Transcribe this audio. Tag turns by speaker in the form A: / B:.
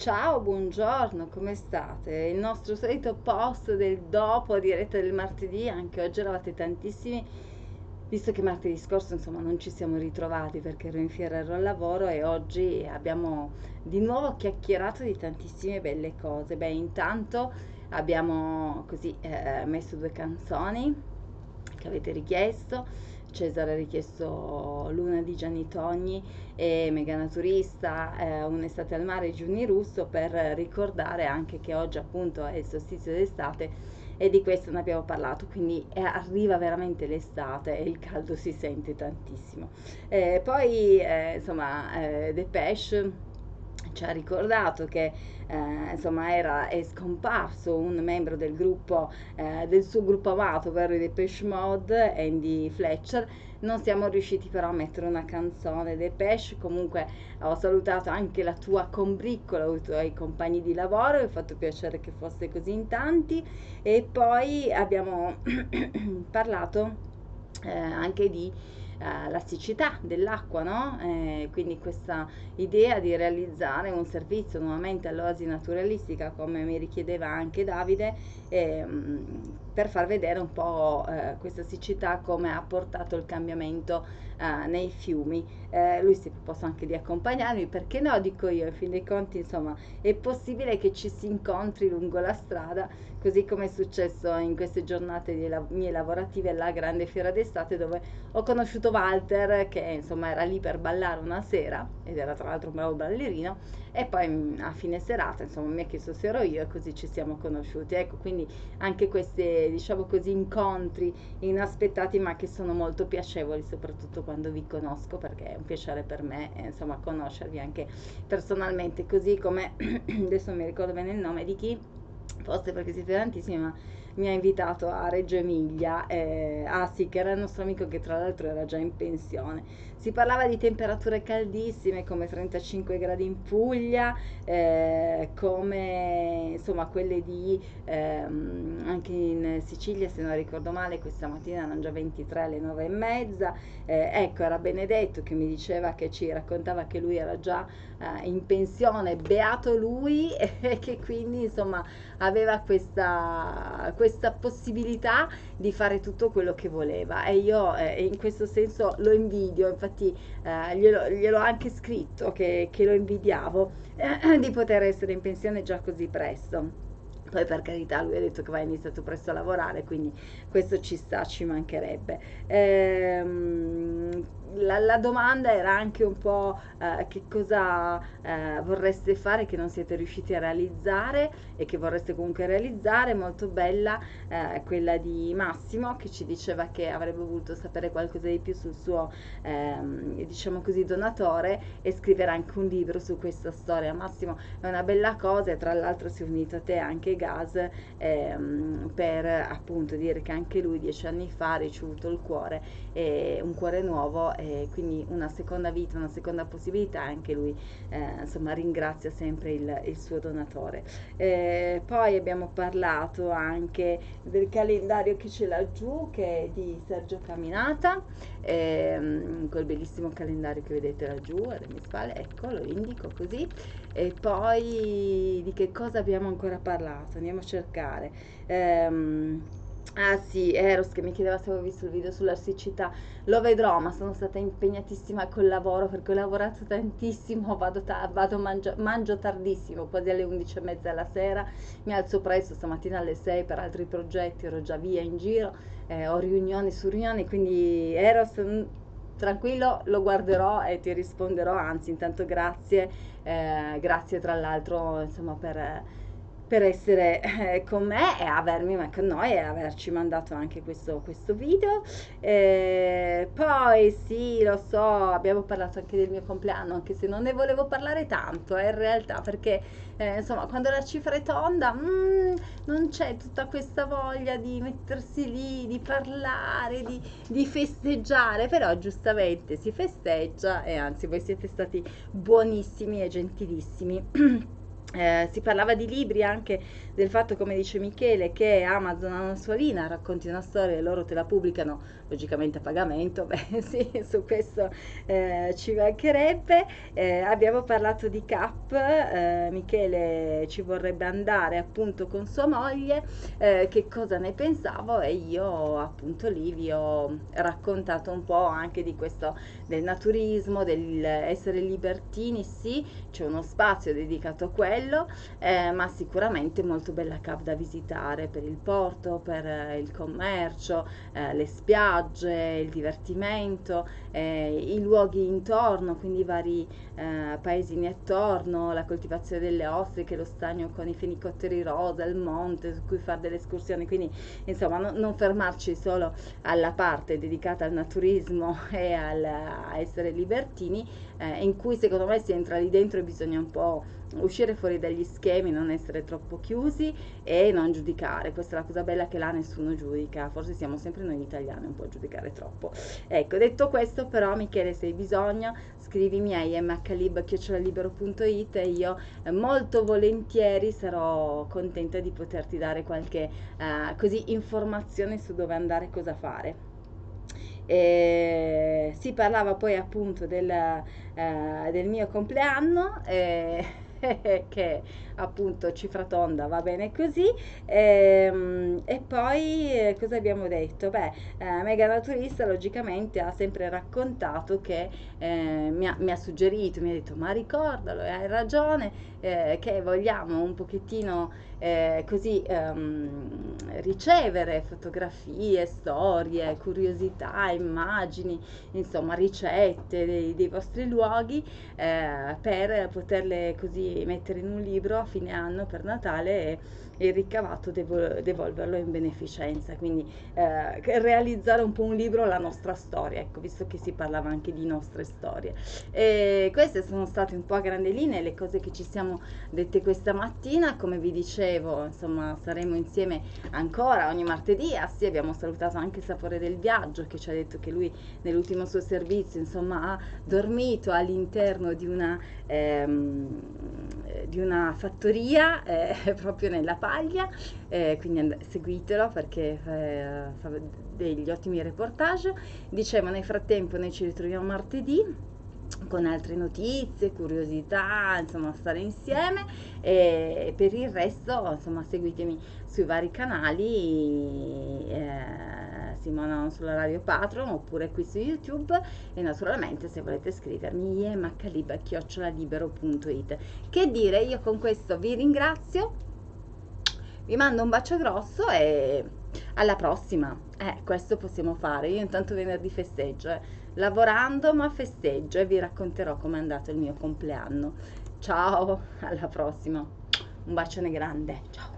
A: Ciao, buongiorno, come state? Il nostro solito post del dopo diretta del martedì, anche oggi eravate tantissimi, visto che martedì scorso insomma non ci siamo ritrovati perché ero in fiera, ero al lavoro e oggi abbiamo di nuovo chiacchierato di tantissime belle cose. Beh, intanto abbiamo così eh, messo due canzoni che avete richiesto Cesare ha richiesto Luna di Gianni Togni e Megana Turista, eh, Un'estate al mare Giunni Russo per ricordare anche che oggi appunto è il solstizio d'estate e di questo ne abbiamo parlato, quindi eh, arriva veramente l'estate e il caldo si sente tantissimo. Eh, poi eh, insomma eh, Depeche ci ha ricordato che eh, insomma era, è scomparso un membro del gruppo, eh, del suo gruppo amato, ovvero i Depeche Mode, Andy Fletcher. Non siamo riusciti però a mettere una canzone Depeche, comunque ho salutato anche la tua combriccola, i tuoi compagni di lavoro, mi ha fatto piacere che foste così in tanti. E poi abbiamo parlato eh, anche di eh, la siccità dell'acqua, no? Eh, quindi questa idea di realizzare un servizio nuovamente all'oasi naturalistica, come mi richiedeva anche Davide, eh, per far vedere un po' eh, questa siccità come ha portato il cambiamento eh, nei fiumi. Eh, lui si proposto anche di accompagnarmi, perché no, dico io, in fin dei conti, insomma, è possibile che ci si incontri lungo la strada, così come è successo in queste giornate la- mie lavorative alla grande fiera d'estate dove ho conosciuto Walter che insomma era lì per ballare una sera ed era tra l'altro un bravo ballerino e poi mm, a fine serata insomma mi ha chiesto se ero io e così ci siamo conosciuti. Ecco quindi anche questi diciamo così incontri inaspettati ma che sono molto piacevoli soprattutto quando vi conosco perché è un piacere per me eh, insomma conoscervi anche personalmente. Così come adesso non mi ricordo bene il nome di chi forse perché siete tantissimi ma mi ha invitato a Reggio Emilia, eh, ah sì, che era il nostro amico che tra l'altro era già in pensione. Si parlava di temperature caldissime come 35 gradi in Puglia, eh, come insomma quelle di ehm, anche in Sicilia, se non ricordo male, questa mattina erano già 23 alle 9 e mezza. Eh, ecco, era Benedetto che mi diceva che ci raccontava che lui era già eh, in pensione, beato lui, e che quindi insomma aveva questa, questa possibilità di fare tutto quello che voleva e io eh, in questo senso lo invidio, infatti eh, glielo, glielo ho anche scritto che, che lo invidiavo eh, di poter essere in pensione già così presto. Poi per carità lui ha detto che va iniziato presto a lavorare, quindi questo ci sta, ci mancherebbe. Ehm, la, la, domanda era anche un po' eh, che cosa eh, vorreste fare che non siete riusciti a realizzare e che vorreste comunque realizzare, molto bella eh, quella di Massimo che ci diceva che avrebbe voluto sapere qualcosa di più sul suo ehm, diciamo così donatore e scrivere anche un libro su questa storia. Massimo è una bella cosa e tra l'altro si è unito a te anche Gas ehm, per appunto dire che anche lui dieci anni fa ha ricevuto il cuore, un cuore nuovo e quindi una seconda vita, una seconda possibilità, anche lui eh, insomma ringrazia sempre il, il suo donatore. Eh, poi abbiamo parlato anche del calendario che c'è laggiù, che è di Sergio Caminata, ehm, quel bellissimo calendario che vedete laggiù alle mie spalle, ecco lo indico così. E poi di che cosa abbiamo ancora parlato? Andiamo a cercare. Ehm, Ah sì, Eros che mi chiedeva se avevo visto il video sulla siccità, lo vedrò, ma sono stata impegnatissima col lavoro perché ho lavorato tantissimo, vado, ta- vado mangio, mangio tardissimo, quasi alle 11 e mezza la sera, mi alzo presto stamattina alle 6 per altri progetti, ero già via in giro, eh, ho riunioni su riunioni, quindi Eros tranquillo lo guarderò e ti risponderò, anzi intanto grazie, eh, grazie tra l'altro insomma per per essere eh, con me e avermi con noi e averci mandato anche questo, questo video. Eh, poi sì, lo so, abbiamo parlato anche del mio compleanno, anche se non ne volevo parlare tanto eh, in realtà, perché eh, insomma quando la cifra è tonda mm, non c'è tutta questa voglia di mettersi lì, di parlare, di, di festeggiare, però giustamente si festeggia e anzi voi siete stati buonissimi e gentilissimi. Eh, si parlava di libri anche del fatto, come dice Michele, che Amazon ha una sua linea, racconti una storia e loro te la pubblicano logicamente a pagamento. Beh, sì, su questo eh, ci mancherebbe. Eh, abbiamo parlato di Cap, eh, Michele ci vorrebbe andare appunto con sua moglie, eh, che cosa ne pensavo e io appunto lì vi ho raccontato un po' anche di questo del naturismo, dell'essere libertini, sì, c'è uno spazio dedicato a quello quello, eh, ma sicuramente molto bella Cap da visitare per il porto, per eh, il commercio, eh, le spiagge, il divertimento, eh, i luoghi intorno, quindi vari eh, paesini attorno, la coltivazione delle ostriche, lo stagno con i fenicotteri rosa, il monte su cui fare delle escursioni, quindi insomma no, non fermarci solo alla parte dedicata al naturismo e al, a essere libertini, eh, in cui secondo me si entra lì dentro e bisogna un po' uscire fuori dagli schemi, non essere troppo chiusi e non giudicare. Questa è la cosa bella che là nessuno giudica, forse siamo sempre noi italiani un po' a giudicare troppo. Ecco, detto questo però Michele se hai bisogno scrivimi a imhlib.it e io eh, molto volentieri sarò contenta di poterti dare qualche eh, così informazione su dove andare e cosa fare. E si parlava poi appunto del, eh, del mio compleanno. Eh, che appunto cifra tonda va bene così. E, ehm, e poi eh, cosa abbiamo detto? Beh eh, Mega Naturista logicamente ha sempre raccontato che eh, mi, ha, mi, ha, suggerito mi ha detto ma ricordalo hai ragione eh, che vogliamo un pochettino eh, così ehm, ricevere fotografie storie curiosità immagini insomma ricette dei, dei vostri luoghi eh, per poterle così mettere in un libro fine anno per Natale e, il ricavato devo, devolverlo in beneficenza, quindi eh, realizzare un po' un libro la nostra storia, ecco, visto che si parlava anche di nostre storie. E queste sono state un po' a grandi linee le cose che ci siamo dette questa mattina, come vi dicevo, insomma, saremo insieme ancora ogni martedì, ah sì, abbiamo salutato anche Sapore del Viaggio che ci ha detto che lui nell'ultimo suo servizio, insomma, ha dormito all'interno di una ehm, di una fattoria eh, proprio nella paglia, eh, quindi and- seguitelo perché fa, fa degli ottimi reportage. Dicevo, nel frattempo noi ci ritroviamo martedì con altre notizie, curiosità, insomma stare insieme. E per il resto insomma seguitemi sui vari canali eh, Simona sulla radio Patron oppure qui su YouTube. E naturalmente se volete scrivermi iemacalib.it che dire io con questo vi ringrazio vi mando un bacio grosso e alla prossima eh, questo possiamo fare io intanto venerdì festeggio eh lavorando ma festeggio e vi racconterò com'è andato il mio compleanno. Ciao, alla prossima. Un bacione grande. Ciao.